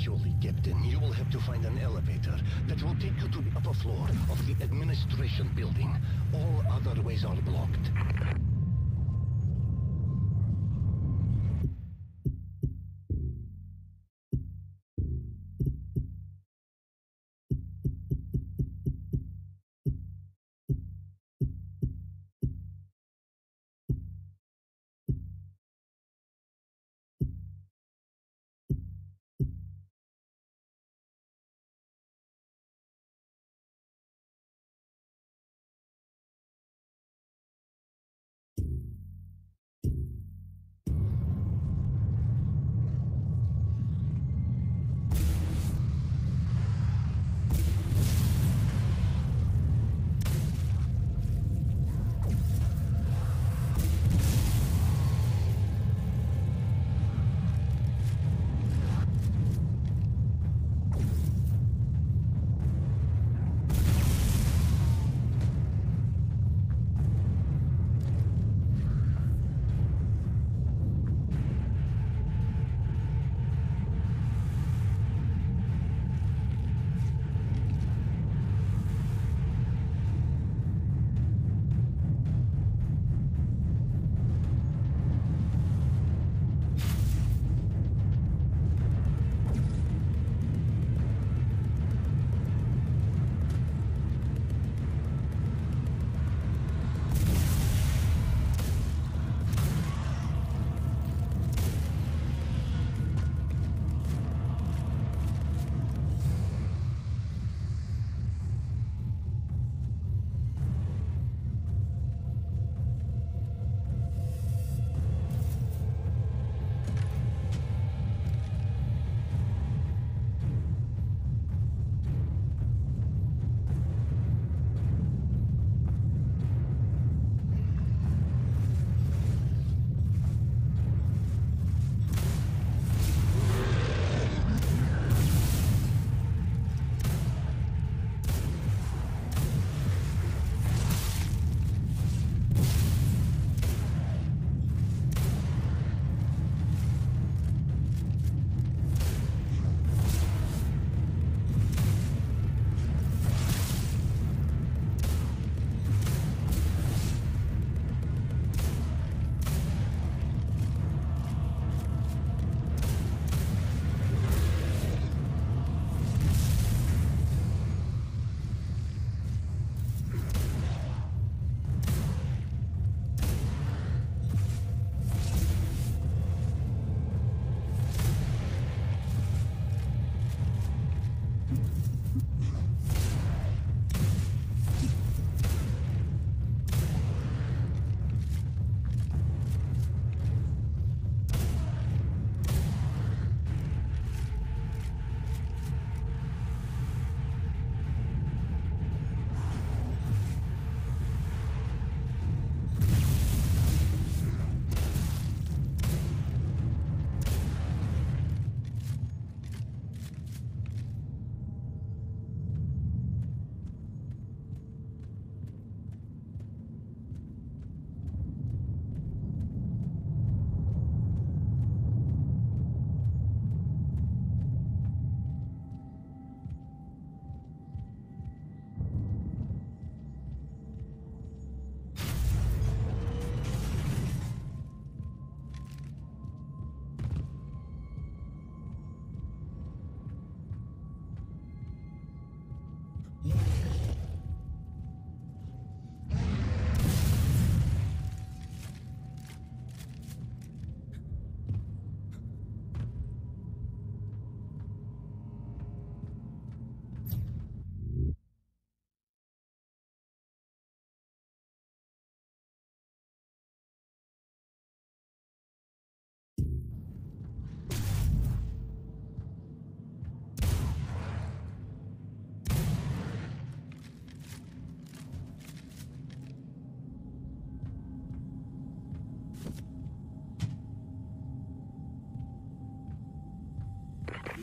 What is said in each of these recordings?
Eventually, Captain, you will have to find an elevator that will take you to the upper floor of the administration building. All other ways are blocked.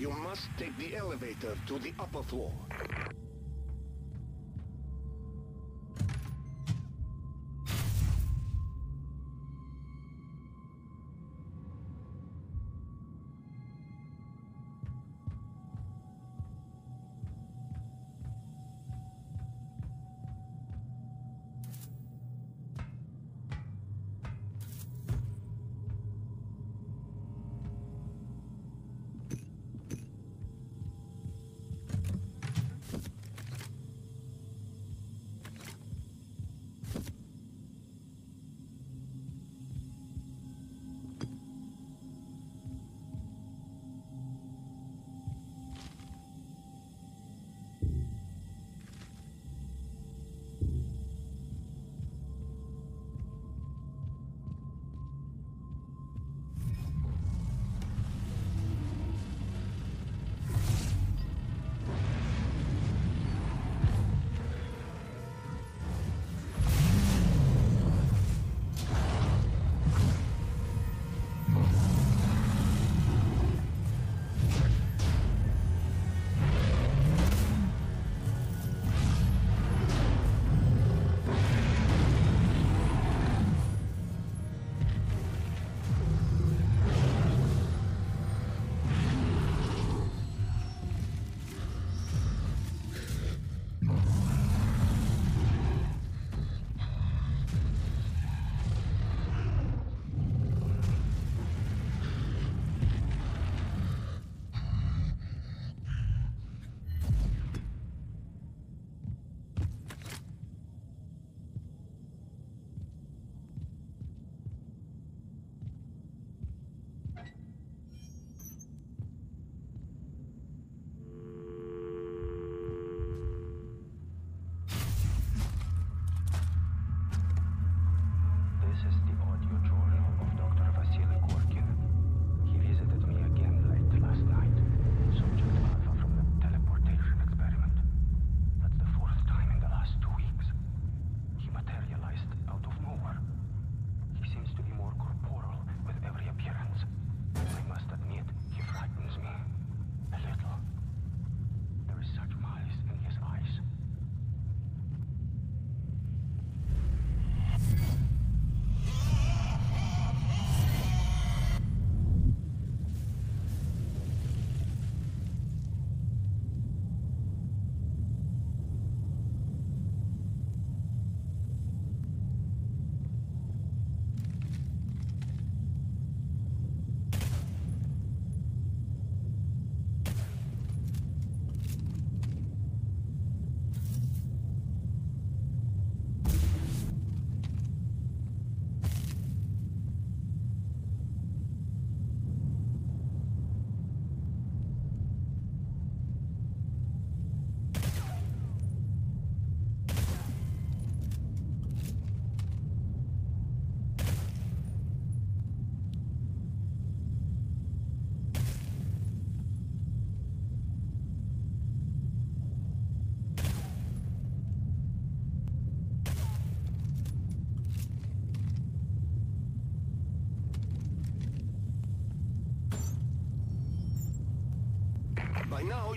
You must take the elevator to the upper floor.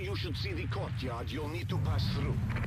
You should see the courtyard you'll need to pass through.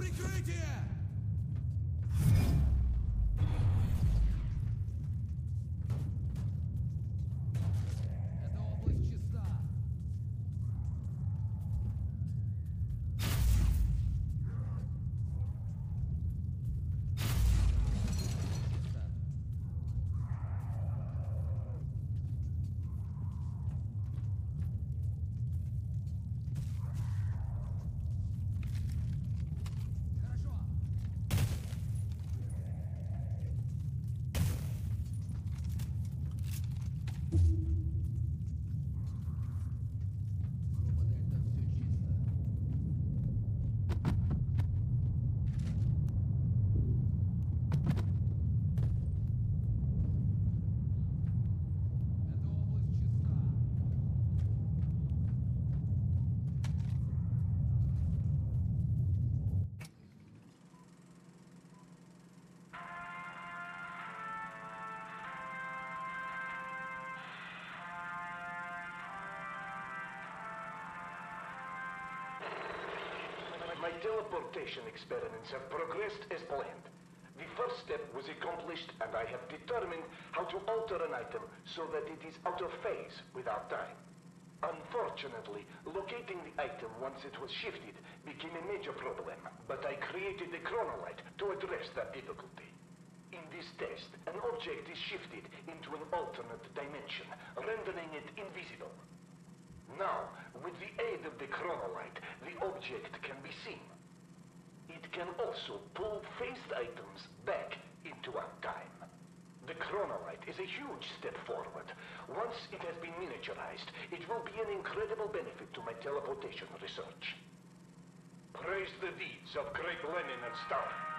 прикрытие! My teleportation experiments have progressed as planned. The first step was accomplished, and I have determined how to alter an item so that it is out of phase without time. Unfortunately, locating the item once it was shifted became a major problem, but I created the chronolight to address that difficulty. In this test, an object is shifted into an alternate dimension, rendering it invisible. Now, with the aid of the chronolight, the object can be seen. It can also pull phased items back into our time. The chronolight is a huge step forward. Once it has been miniaturized, it will be an incredible benefit to my teleportation research. Praise the deeds of great Lenin and Stalin.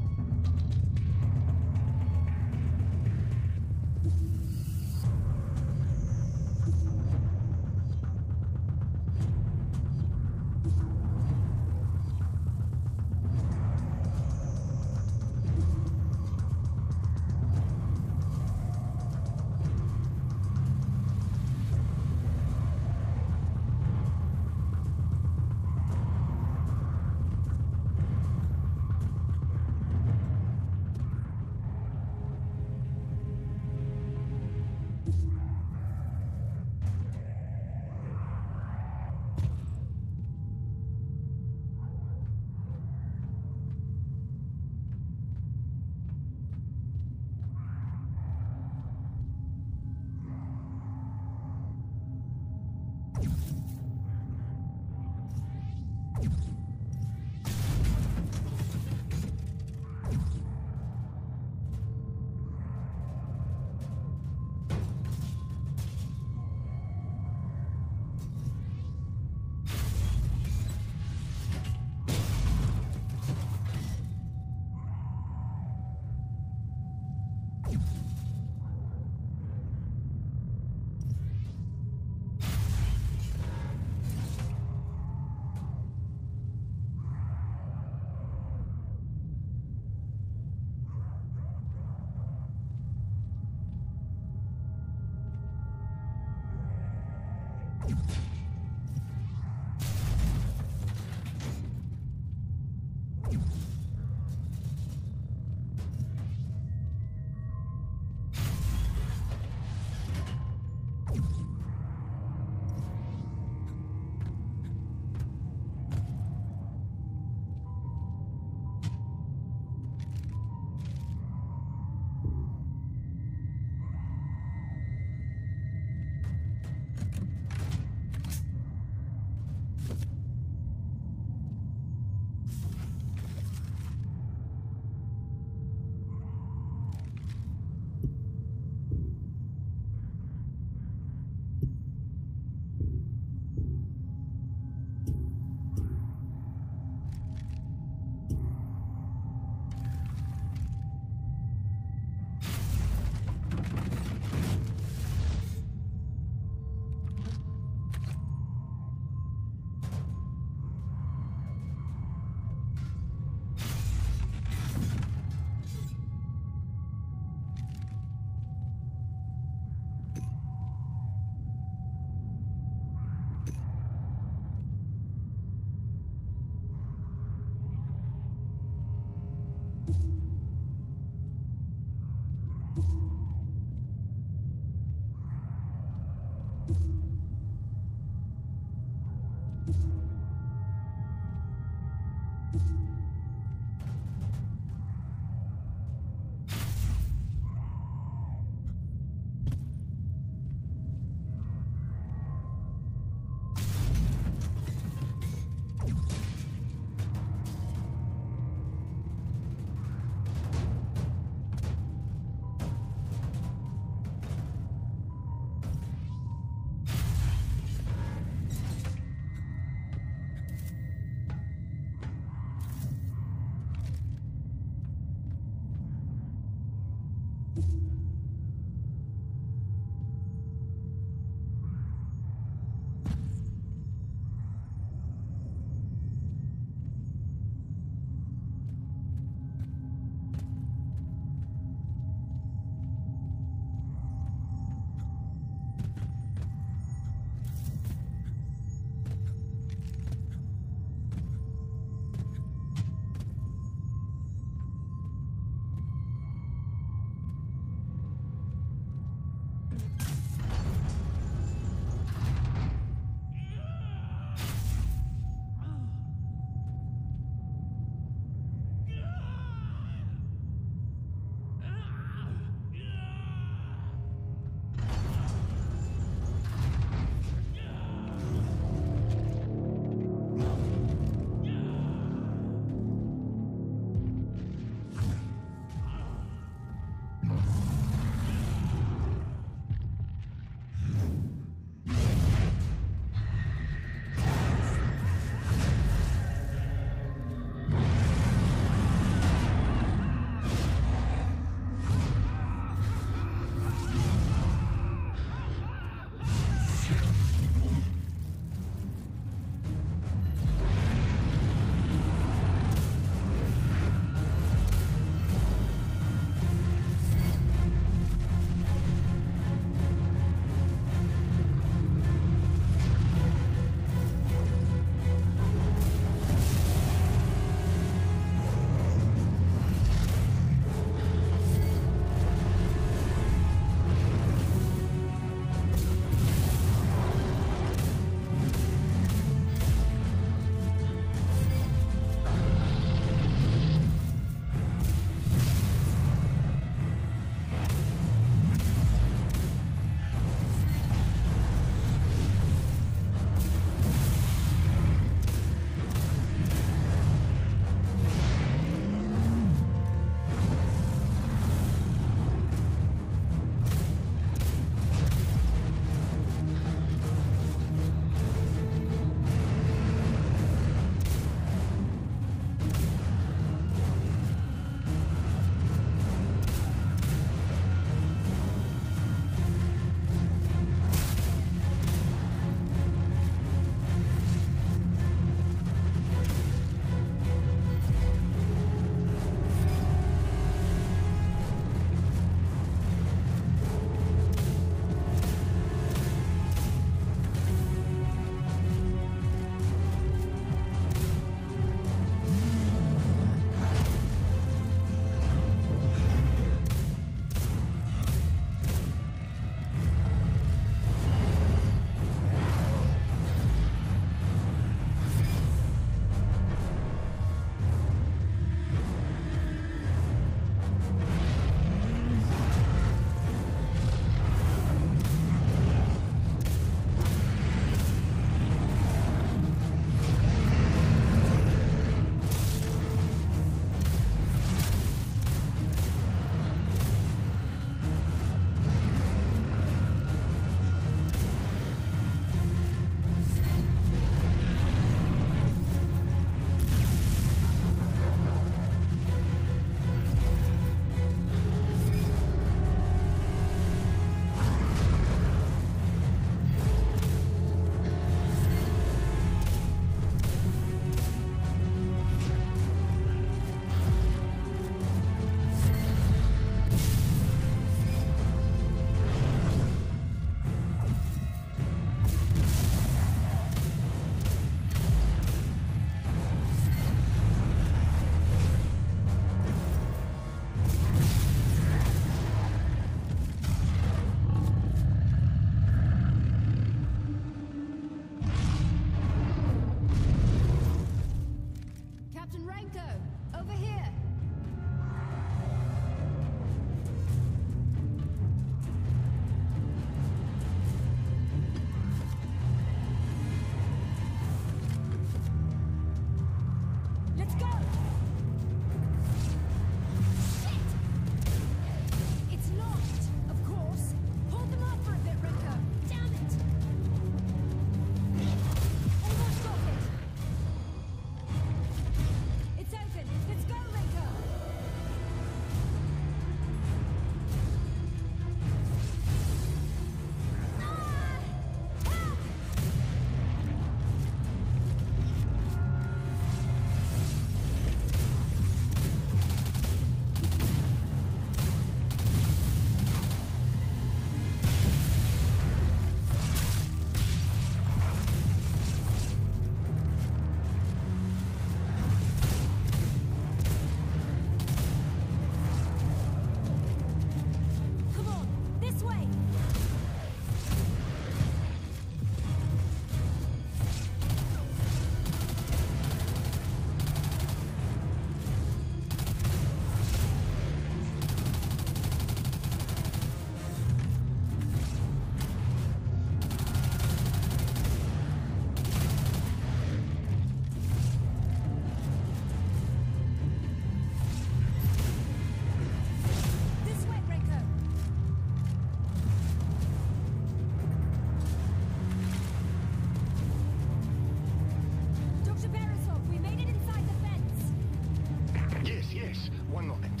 going on.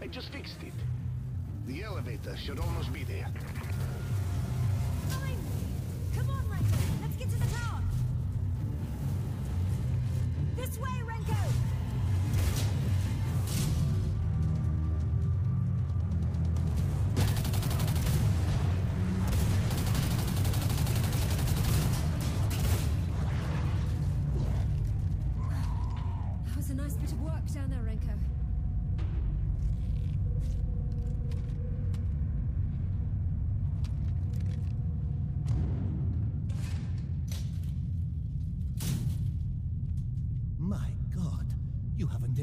I just fixed it. The elevator should almost be there.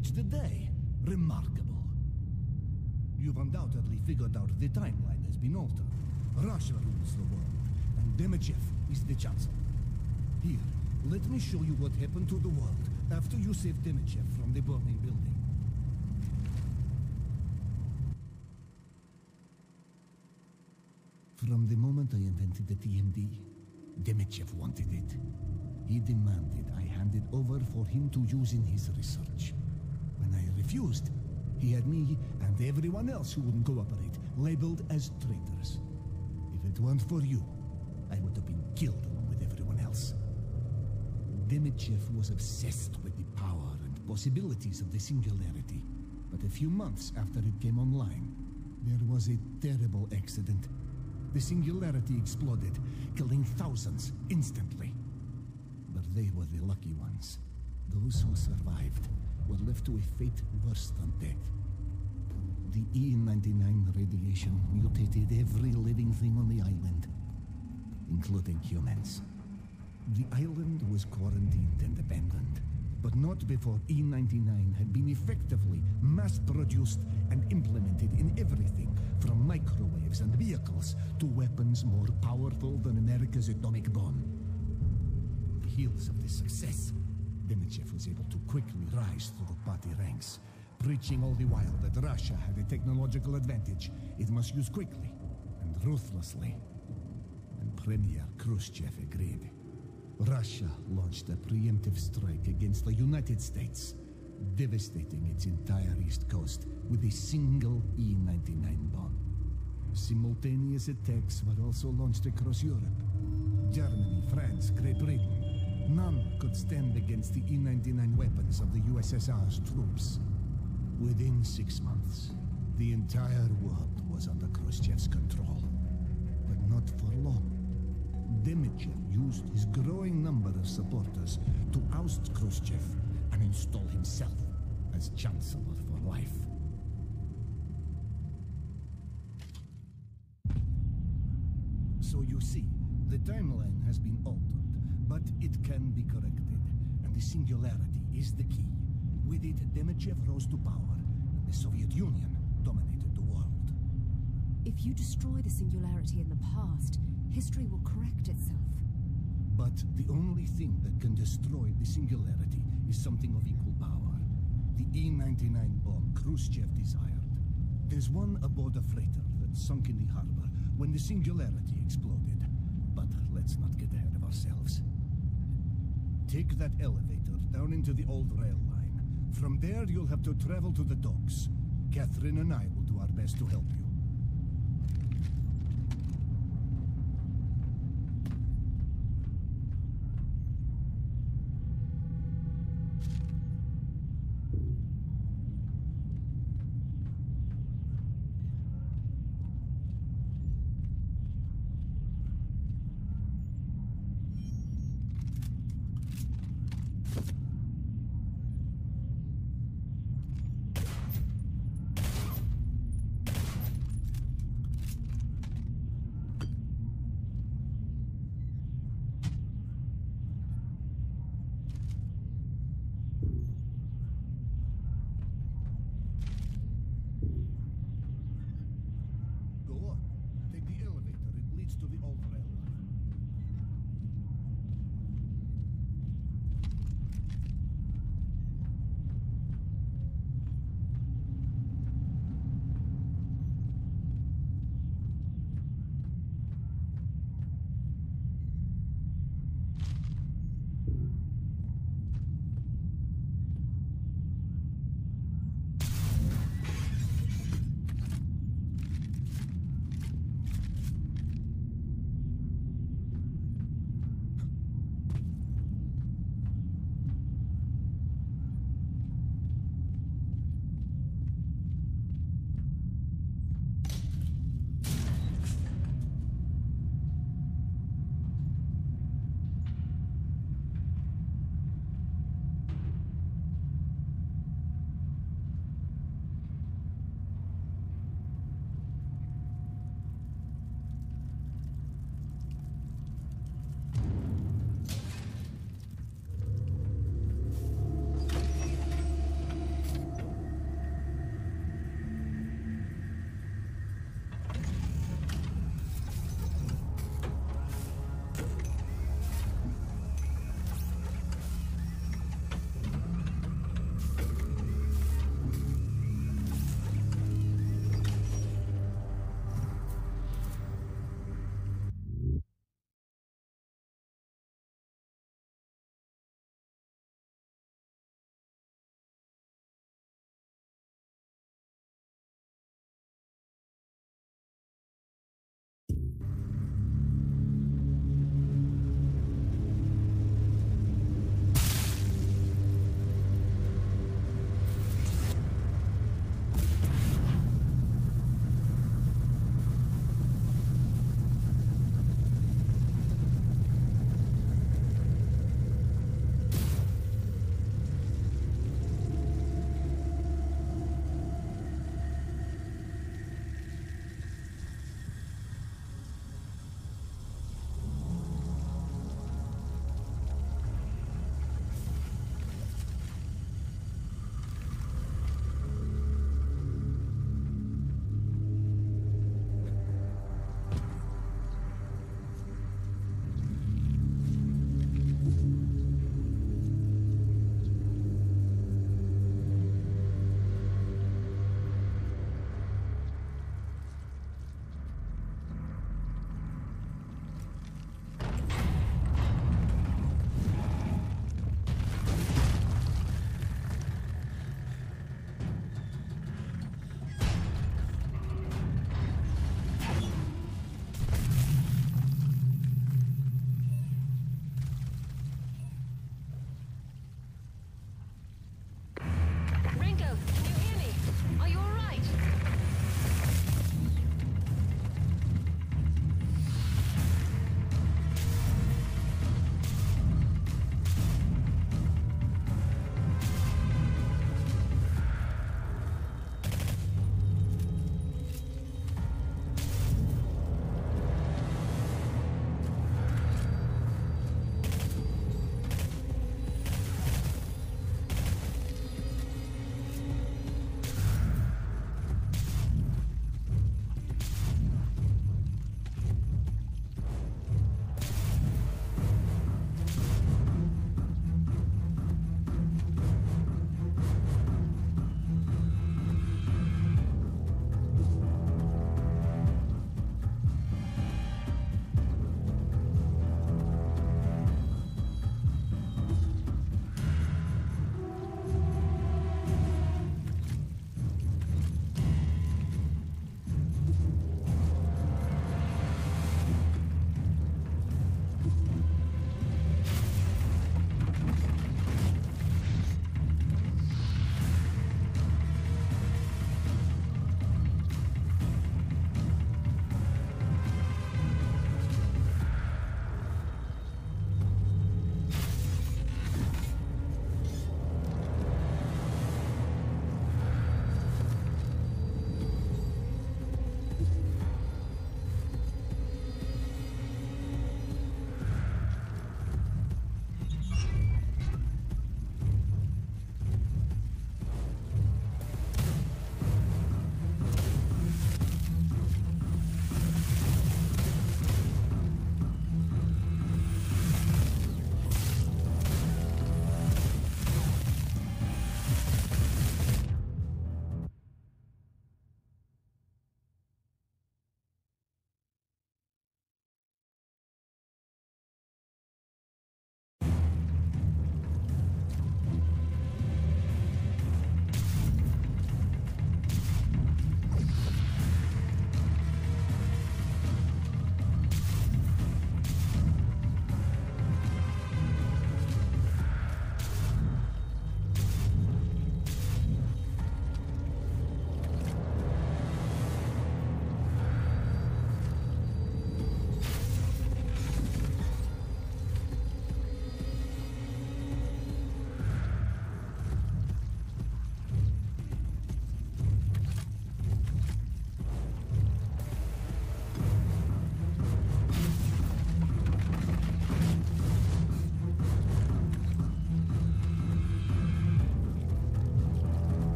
Haven't aged day. Remarkable. You've undoubtedly figured out the timeline has been altered. Russia rules the world, and Demichev is the chancellor. Here, let me show you what happened to the world after you saved Demichev from the burning building. From the moment I invented the TMD, Demichev wanted it. He demanded I hand it over for him to use in his research. He had me and everyone else who wouldn't cooperate labeled as traitors. If it weren't for you, I would have been killed along with everyone else. Demichev was obsessed with the power and possibilities of the Singularity. But a few months after it came online, there was a terrible accident. The Singularity exploded, killing thousands instantly. But they were the lucky ones. Those who survived were left to a fate worse than death. The E-99 radiation mutated every living thing on the island, including humans. The island was quarantined and abandoned, but not before E-99 had been effectively mass-produced and implemented in everything from microwaves and vehicles to weapons more powerful than America's atomic bomb. The heels of this success, Demichev was able to quickly rise through the party ranks, preaching all the while that Russia had a technological advantage it must use quickly and ruthlessly. And Premier Khrushchev agreed. Russia launched a preemptive strike against the United States, devastating its entire east coast with a single E-99 bomb. Simultaneous attacks were also launched across Europe. Germany, France, Great Britain. None could stand against the E-99 weapons of the USSR's troops. Within six months, the entire world was under Khrushchev's control. But not for long. Demichev used his growing number of supporters to oust Khrushchev and install himself as chancellor for life. So you see, the timeline has been altered, but it can be corrected, and the singularity is the key. With it, Demichev rose to power, and the Soviet Union dominated the world. If you destroy the singularity in the past, history will correct itself. But the only thing that can destroy the singularity is something of equal power. The E-99 bomb Khrushchev desired. There's one aboard a freighter that sunk in the harbor when the singularity exploded. But let's not get ahead of ourselves. Take that elevator down into the old rail line. From there, you'll have to travel to the docks. Catherine and I will do our best to help you.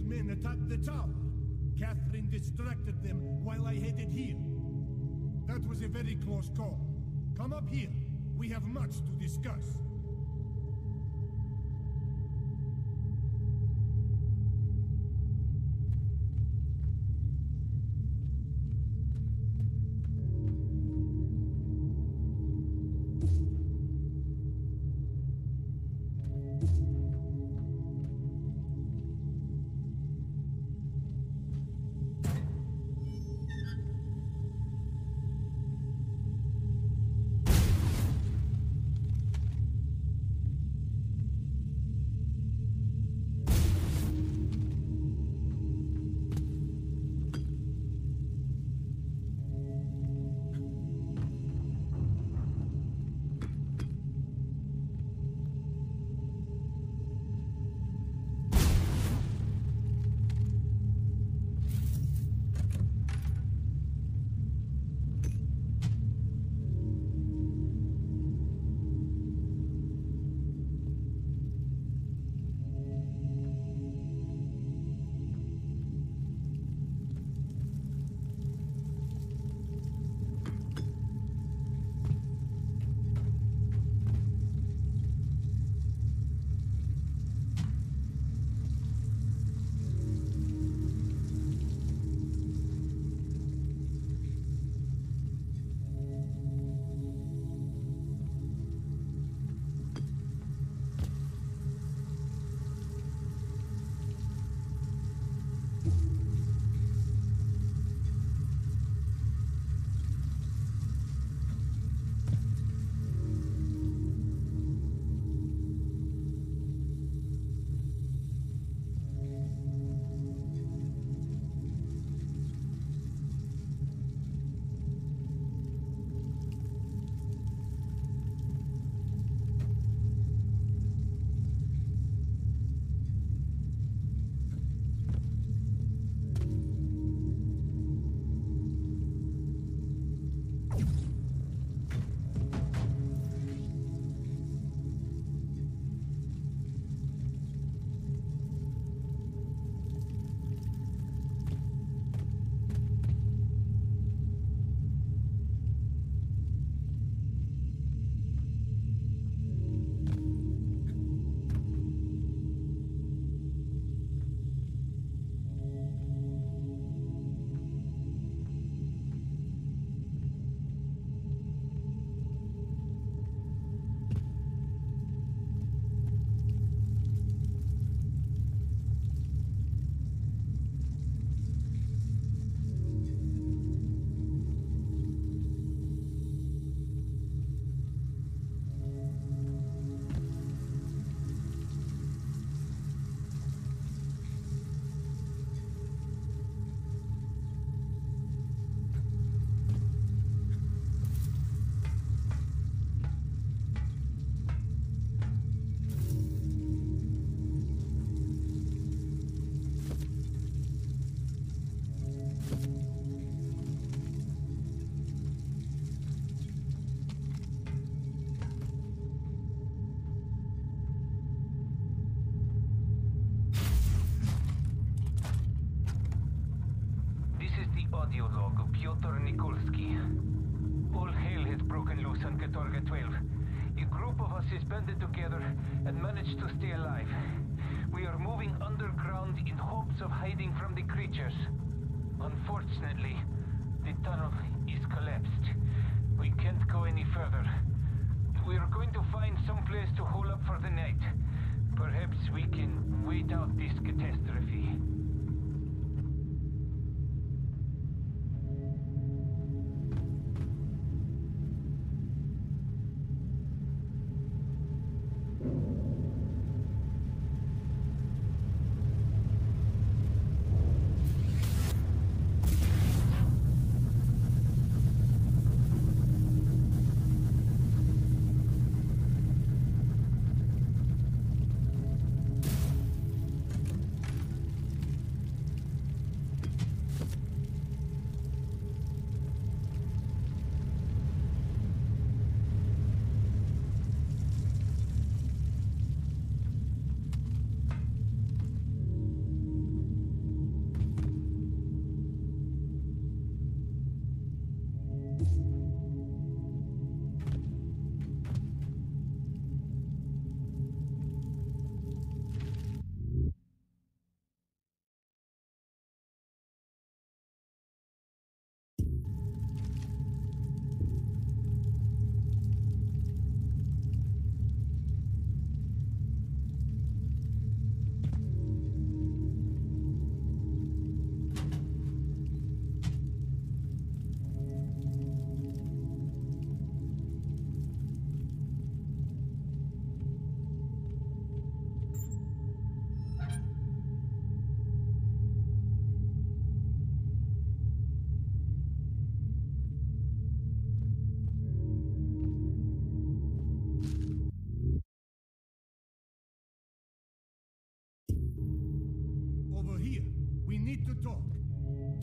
Men attacked the tower. Catherine distracted them while I headed here. That was a very close call. Come up here. We have much to discuss.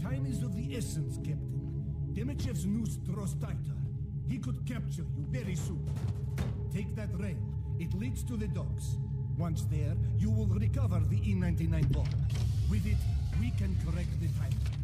Time is of the essence, Captain. Demichev's noose draws tighter. He could capture you very soon. Take that rail. It leads to the docks. Once there, you will recover the E-99 bomb. With it, we can correct the timeline.